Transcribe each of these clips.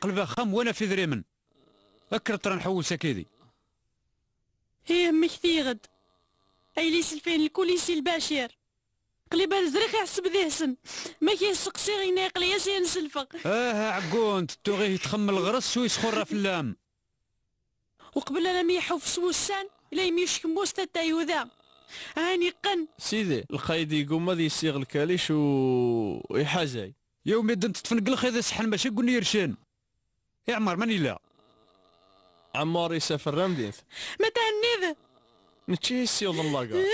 نقلبها خام وأنا في ذريمن اكرت راه نحول سكيدي هي مكثي غد. أي لي سلفين الكوليسي البشير. قليبها الزريخ يحسب ذهسن ما كيسقسي غير يقلي ياسي نسلفق. آه عقون تتوغيه يتخمل الغرس ويسخر في اللام. وقبل أنا ميحو في سوسان لا يميش كموس تاتا يوذا هاني قن. سيدي القايد يقوم هذا يسيغ الكاليش و ويحازاي يوم يدن تتفنقل خيذا سحن ماشي قلني يرشان يا عمر ماني لا عمار يسافر رمدينث ما تهنيذ نتشي السي والله الله قال.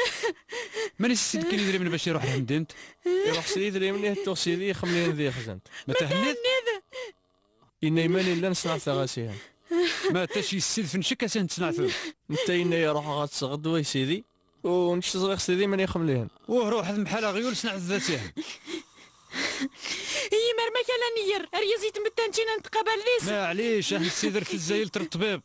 ماني السيد كي يدري من باش يروح لهمدنت يروح سيدي دري مني هتو سيدي خملين ذي خزنت ما تهنيت إن يماني لا نصنع ثغاسيها ما تاشي السيد في نشكا سين تصنعتو انت إنا يروح غاتسغد وي سيدي صغير سيدي ماني خمليهن وروح محل غيول صنع ذاتيه هي مرمى كلا نير ريا زيت متنشينا نتقابل ليس ما عليش أهل السيدر في الزايل الطبيب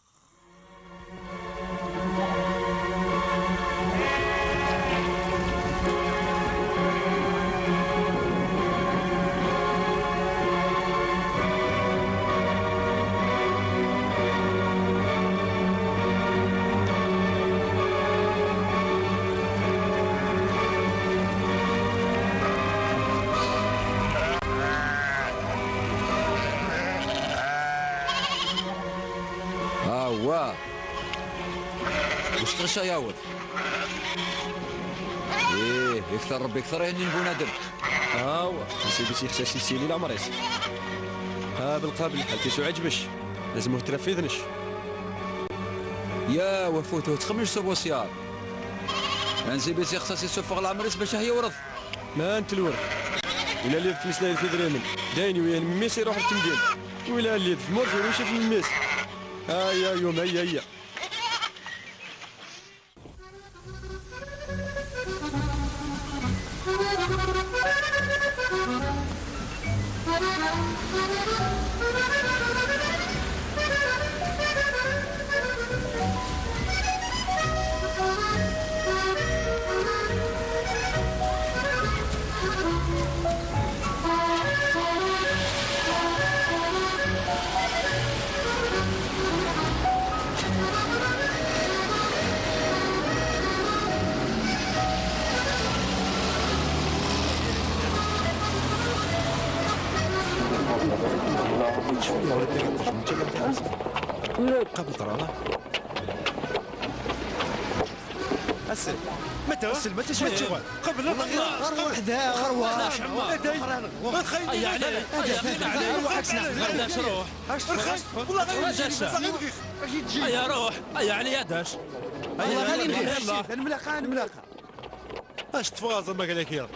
واش تغشى يا ولد إيه يكثر ربي يكثر هني بنادم ها هو سيدي سي خصها سيلي العمريس قابل قابل حالتي سو عجبش؟ لازم ترفذنش يا وفوتو تخمش سبو سيار. انزي بيسي خصاصي سوفغ العمريس باش هي ورث ما أنت الورد. ولا اللي في مسلاي في دريمن دايني ويا الميس يروح للتمدين ولا اللي في مورجي ويمشي في الميس. ها يا يوم هيا هيا. قبل ترانا اسل متى اسل متى شوي شغل قبل غير وحده غروه يا علي يا علي واحد سنة روح والله غير يا روح يا علي داش والله غالي يلا الملاقه الملاقه اش تفاصل ما قال لك يا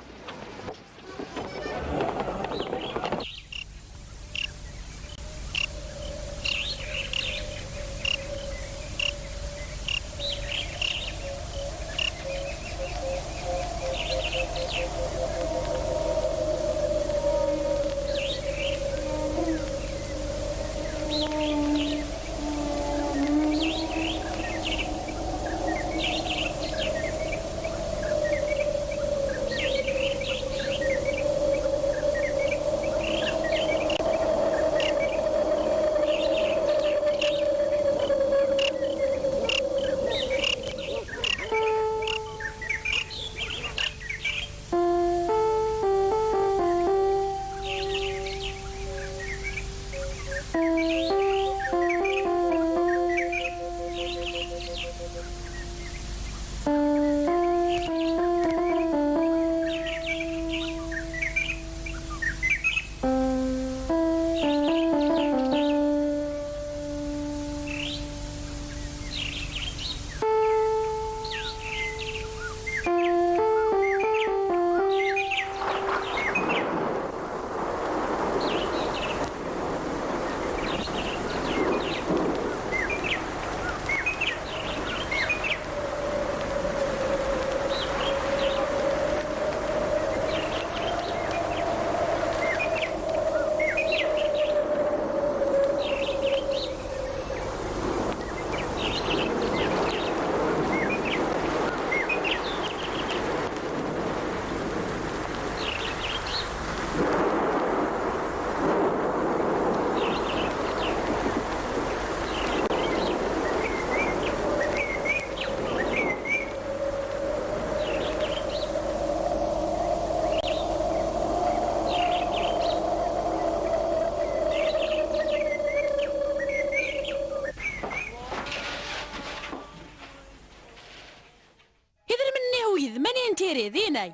سيري ذيناي.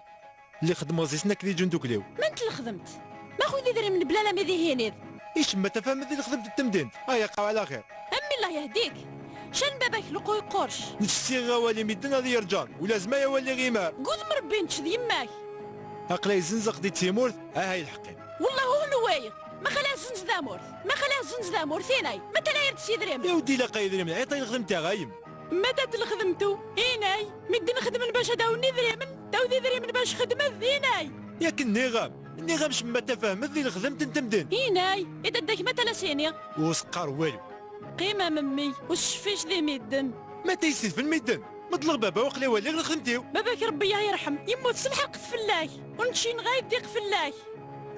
اللي خدموا زيسنا كذي جندوك ليو. ما انت اللي خدمت؟ ما خذ يدري من بلا لا مذي هينيد إيش ما تفهم اللي خدمت التمدين؟ هيا قاو على خير. أمي الله يهديك. شان باباك لقوي قرش؟ نشتي غوالي ميدنا هذه رجال ولا زما يولي غيمار قود مربي نتشد يماك. عقلي زنزق دي تيمورت ها هاي الحقين. والله هو نوايق ما خلاه زنز ذا مورث ما خلاه زنز ذا مورث هيناي ما تلا يرد سيد ريم يا ودي لا قايد من عيطي خدمتها غايم. متى تلخدمتو؟ هيناي. مدي نخدم باش داوني ذريمن داو ذي ذريمن باش خدمت هيناي. ياك النغام النغام شما تفهم. اللي خدمت انت مدين هيناي. إذا داك متى لا سيني وسقار والو. قيمة ممي. وشفيش ذي ميدن؟ ما تيسيد في الميدان مطلق بابا وقلي ولي غير خدمتيو باباك ربي يرحم. يموت سلحق فلاك ونشي نغايب ديق فلاك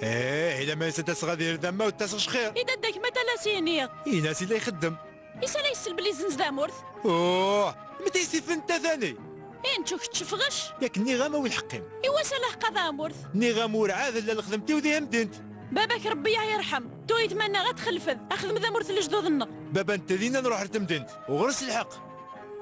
إيه إلا ما ستسغى دير ذما وتسغش خير إذا داك متى لا سيني إي ناس اللي يخدم. يسال يسل بلي زنز ذا مورث؟ أوه في أنت ثاني؟ اين تشوف تشفغش ياك النغام والحقين إيوا سلاح قضا مورث النغام ورعاد اللي خدمتي وديها مدينت باباك ربي يرحم. تو يتمنى غا تخلفذ أخذ مذا مورث لجدودنا بابا أنت دينا نروح لتمدينت وغرس الحق.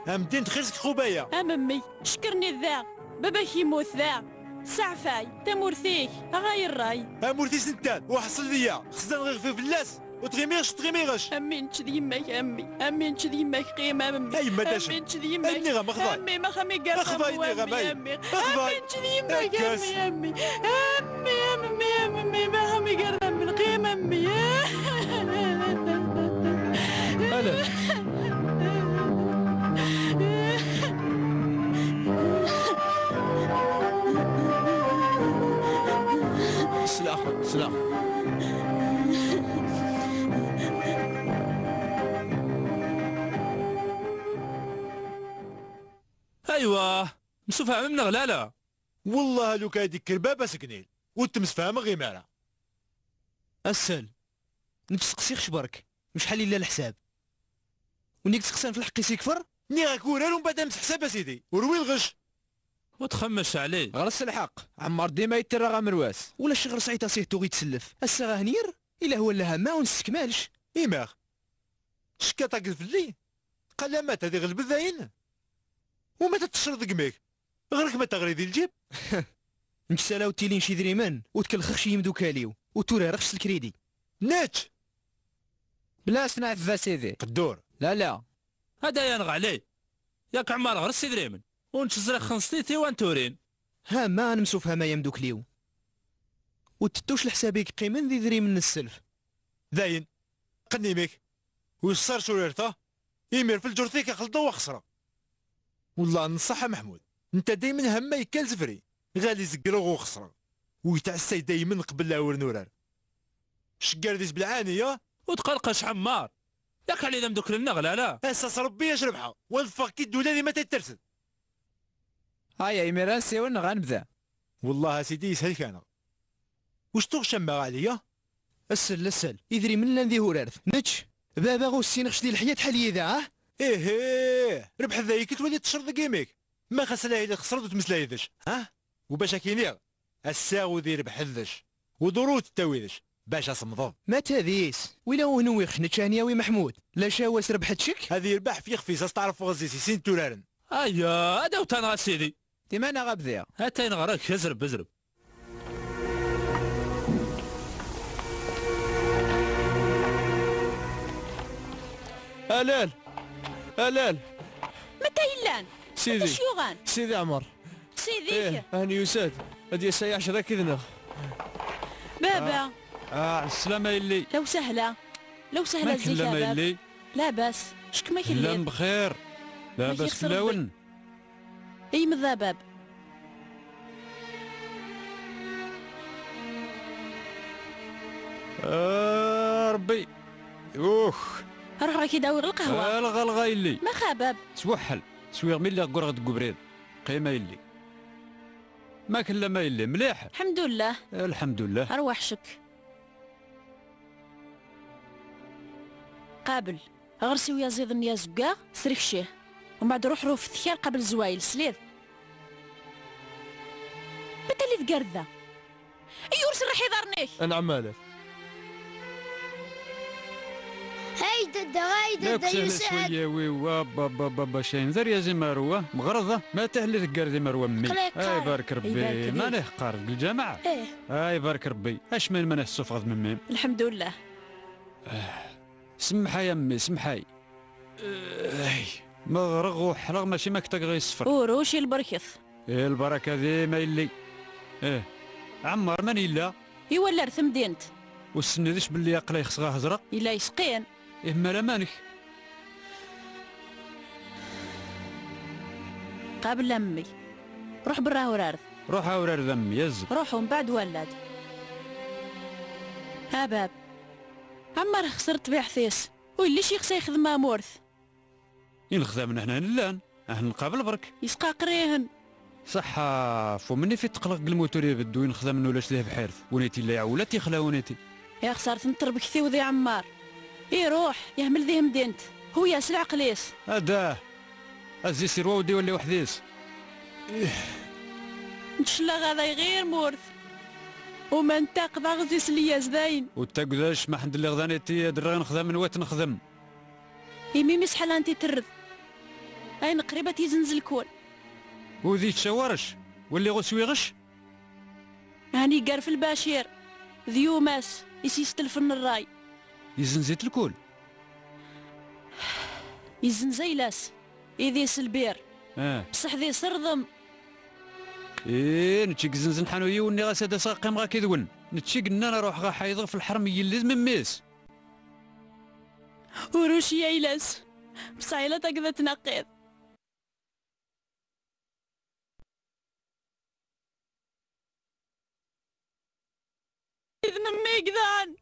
مدينت خيرك خوبايا. اممي شكرني ذا. باباك يموت ذا. سعفاي تمورثيك غاير راي. امورتي سنتان وحصل ليا. خصنا غير في فلاس. وتغيميغش تغيميغش امي نشد يماك امي امي نشد يماك قيمة امي أي ما داش. امي نشد يماك أني غا مخضاي. امي ما خمي قرب مخضاي إني غا ماي. امي مخضاي. امي نشد يماك أكاس. امي امي امي امي امي ما خمي مسوفة من غلالة والله لو كان هذيك كربابه سكنيل وتمس فاهم غيمارة أسهل. نتسقسيخش برك. وشحال الا الحساب. ونيك تسقسان في الحق يسيكفر ني غاك ورال ومن بعد حساب اسيدي وروي الغش. وتخمش عليه. غرس الحق عمار ديما يترى غا مرواس. ولا الشغل سعيد سيه توغي تسلف. هسا غا هنير؟ إلا هو لها ما ونستكمالش إيماغ. شكا تاقل في اللي؟ قال مات هذه غلب ذاين وما تتشرد قميك. غيرك ما تغريدي الجيب. نتسالا وتيلين شي دريمان وتكلخخ شي يمدو كاليو وتورارخش الكريدي. ناتش! بلا صناعة في. سيدي قدور. لا لا. هذا ينغ عليه. ياك عمار غرس دريمن ونتزرق خنصتيتي وانتورين ها ما نمسوفها ما يمدو كليو وتتوش لحسابيك قيمن ذي دري من السلف. ذاين. قني ميك ويصار شوريرتا يمير في الجرثيك خلطو وخسرة. والله نصح محمود. انت دايما هما يكال زفري. غالي زقرو وخسرة ويتعسى دايما قبل لاور نورار شقار ديس بالعانية وتقلقش عمار. ياك علي ذم دوك لنا غلالا أساس ربي اش ربحها والفق كي الدولة ما تترسل هيا يميران سيون غنبدا والله سيدي يسهل كان. وش تغشم عليا السل السل يدري من لأن ذي هورارث نتش بابا غو السينخش دي الحياة حالية ذا آه إيه إيه. ربح ذايك تولي تشرد قيميك. ما خسلا إلا خسرت وتمسلا يدش ها؟ وباش كينيغ الساغ ذي ربح الذش ودروت التاويدش باش اصمضض ما تاذيس ولا هو نويخش نتشانياوي محمود. لا شاوس ربحت شك؟ هذه يربح في خفيس تعرف غزيسي سين تورارن أيا هذا وتنغى سيدي. ديما أنا غابذيا هاتا ينغراك يزرب ازرب ألال ألال. متى يلان؟ سيدي شيوغان سيدي عمر. سيديك إيه هاني يساد هادي الساعة عشرة كذنا بابا. آه السلامة يلي لو سهلة. لو سهلة زي شباب يلي لا باس شك ما لا بخير. لا بس خسر كلاون أي مذا باب؟ آه ربي. أوخ. روح راكي داور القهوة الغى الغى يلي. ما خاباب توحل سويغ ملي غد قبريد. قيمة يلي. ما كلا ما يلي مليح. الحمد لله. الحمد لله. أروح شك. قابل. غرسي ويا زيد يا زقاغ سريك شيه. ومن بعد روح روح في قبل زوايل متى اللي ذقر ذا ايورس راح يضرنيك أنا عمالك ددا هاي لا يسعد شوية ويوا بابا بابا شاين ذر يا زي مروة مغرضة. ما تهلي ذكر ذي مروة مي. أي قارب. بارك ربي. ما قارب الجماعة. إيه. أي بارك ربي. أش من من السفغ من ميم الحمد لله. سمحي يا أمي سمحي أي مغرغ وحرغ ماشي ما كتاك غير الصفر وروشي البركث إيه البركة ذي ما يلي. إيه عمر من إلا يولى رثم دينت والسن ذيش باللي عقله يخصغا هزرق إلا يسقين. مالا مانك قابل لمي. روح برا ورارد روح أورار ذم يز روحوا من بعد ولاد ها باب عمر خسرت بيع حثيس ويليش يخسى يخدم مورث. من هنا لأن أهل نقابل برك. يسقى قريهن. صحاف ومني في تقلق الموتور يبدو ينخذا منه لاش ليه بحرث ونيتي لا يعولت يخلا ونيتي. يا خسارة نطر بكثي وذي عمار. إيه روح يهمل ذي مدينت هو ياسر عقليس هداه ازي سير ودي ولا وحديس. نشلا غادا غير مورث. وما نتاقض غزيس ليا زداين وتاكداش ما حد اللي غدانيتي درا نخدم من وقت نخدم. يمي مسحل انتي ترد. أين قريبة تيزنزل الكون وذي تشاورش؟ واللي غسوي غش هاني قار في الباشير. ذيو ماس. يسيستلفن الراي. يزنزيت الكل. يزن زيلاس إذي سلبير آه. بصح ذي سرضم إيه نتشي زنزن حانوي وني غاسادا ساقيم غا كيدون. نتشي قلنا أنا روح غا حيضغ في الحرم يلي من ميس. وروشي يايلاس بصايلة تقدر تنقيض إذن ميقدان